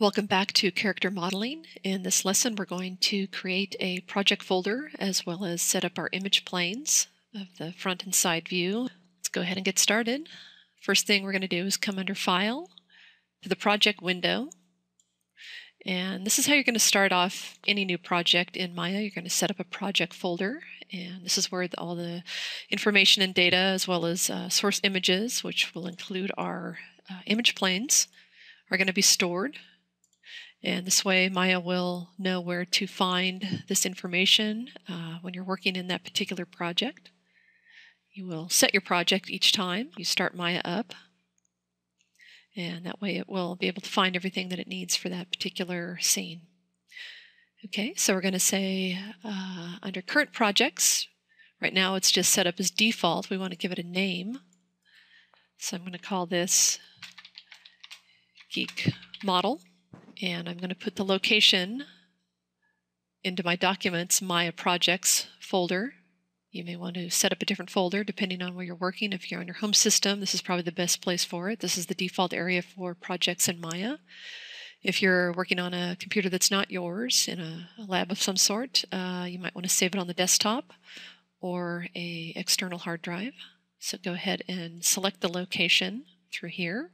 Welcome back to character modeling. In this lesson we're going to create a project folder as well as set up our image planes of the front and side view. Let's go ahead and get started. First thing we're going to do is come under File to the Project window. And this is how you're going to start off any new project in Maya. You're going to set up a project folder and this is where all the information and data as well as uh, source images, which will include our uh, image planes, are going to be stored. And this way Maya will know where to find this information uh, when you're working in that particular project. You will set your project each time you start Maya up. And that way it will be able to find everything that it needs for that particular scene. Okay, so we're going to say uh, under current projects, right now it's just set up as default. We want to give it a name. So I'm going to call this Geek Model and I'm going to put the location into my Documents Maya Projects folder. You may want to set up a different folder depending on where you're working. If you're on your home system, this is probably the best place for it. This is the default area for projects in Maya. If you're working on a computer that's not yours in a, a lab of some sort, uh, you might want to save it on the desktop or a external hard drive. So go ahead and select the location through here.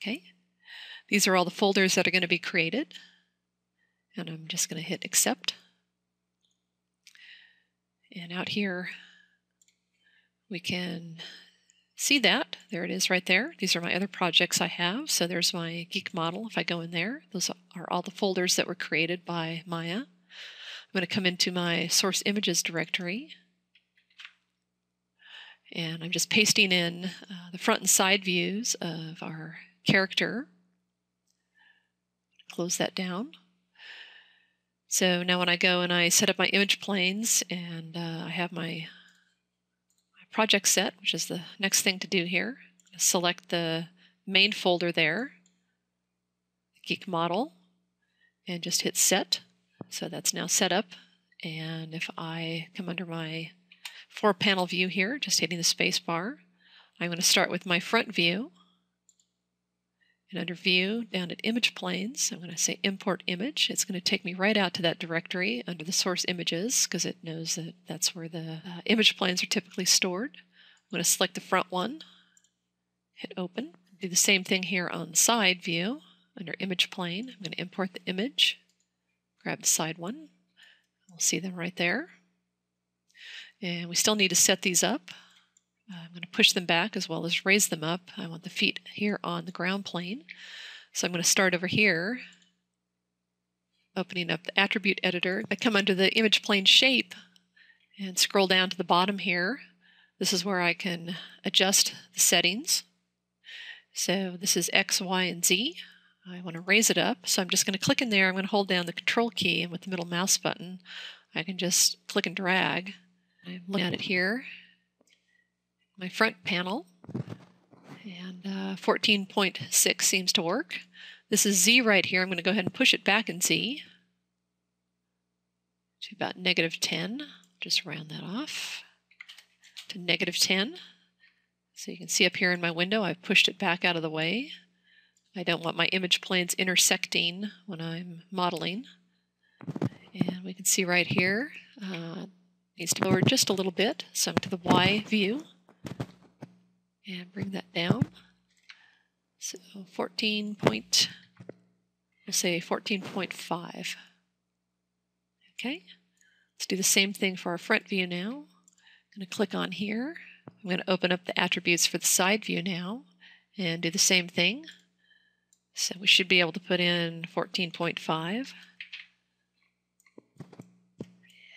Okay, these are all the folders that are going to be created. And I'm just going to hit accept. And out here, we can see that. There it is right there. These are my other projects I have. So there's my Geek model. If I go in there, those are all the folders that were created by Maya. I'm going to come into my source images directory. And I'm just pasting in uh, the front and side views of our character close that down. So now when I go and I set up my image planes and uh, I have my, my project set, which is the next thing to do here, select the main folder there, Geek Model, and just hit Set. So that's now set up. And if I come under my four panel view here, just hitting the space bar, I'm going to start with my front view. And under View, down at Image Planes, I'm going to say Import Image. It's going to take me right out to that directory under the source images because it knows that that's where the uh, image planes are typically stored. I'm going to select the front one, hit Open. Do the same thing here on side view under Image Plane. I'm going to import the image, grab the side one. We'll see them right there. And we still need to set these up. I'm going to push them back as well as raise them up. I want the feet here on the ground plane. So I'm going to start over here, opening up the attribute editor. I come under the image plane shape and scroll down to the bottom here. This is where I can adjust the settings. So this is X, Y, and Z. I want to raise it up, so I'm just going to click in there. I'm going to hold down the control key, and with the middle mouse button, I can just click and drag. I'm looking at it here, my front panel. And uh, 14.6 seems to work. This is Z right here. I'm going to go ahead and push it back in Z to about negative 10. Just round that off to negative 10. So you can see up here in my window, I've pushed it back out of the way. I don't want my image planes intersecting when I'm modeling. And we can see right here, uh, needs to lower just a little bit. So I'm to the Y view and bring that down. So 14 point, we'll say 14.5. Okay, let's do the same thing for our front view now. I'm going to click on here. I'm going to open up the attributes for the side view now and do the same thing. So we should be able to put in 14.5.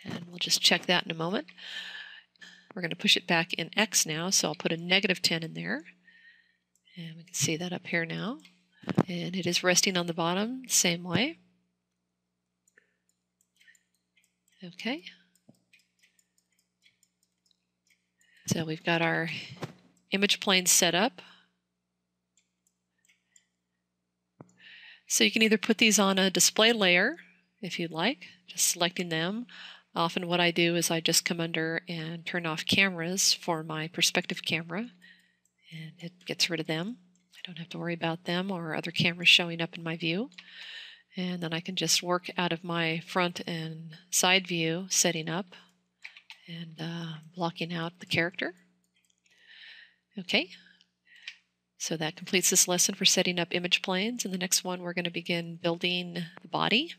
And we'll just check that in a moment. We're going to push it back in X now, so I'll put a negative 10 in there. And we can see that up here now. And it is resting on the bottom the same way. Okay. So we've got our image plane set up. So you can either put these on a display layer if you'd like, just selecting them, Often what I do is I just come under and turn off cameras for my perspective camera and it gets rid of them. I don't have to worry about them or other cameras showing up in my view. And then I can just work out of my front and side view, setting up and uh, blocking out the character. Okay, so that completes this lesson for setting up image planes. In the next one, we're going to begin building the body,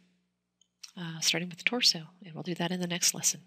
uh, starting with the torso, and we'll do that in the next lesson.